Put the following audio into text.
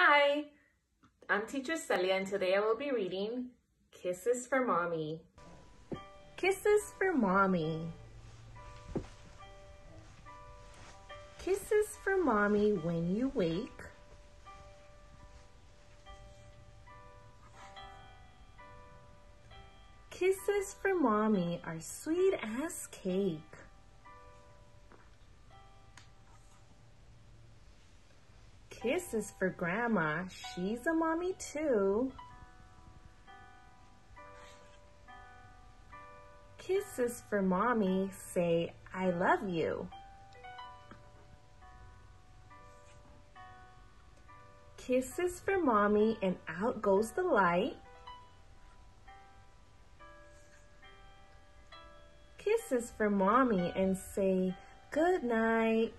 Hi, I'm teacher Celia and today I will be reading Kisses for Mommy. Kisses for Mommy. Kisses for Mommy when you wake. Kisses for Mommy are sweet as cake. Kisses for Grandma. She's a mommy too. Kisses for Mommy. Say, I love you. Kisses for Mommy and out goes the light. Kisses for Mommy and say, good night.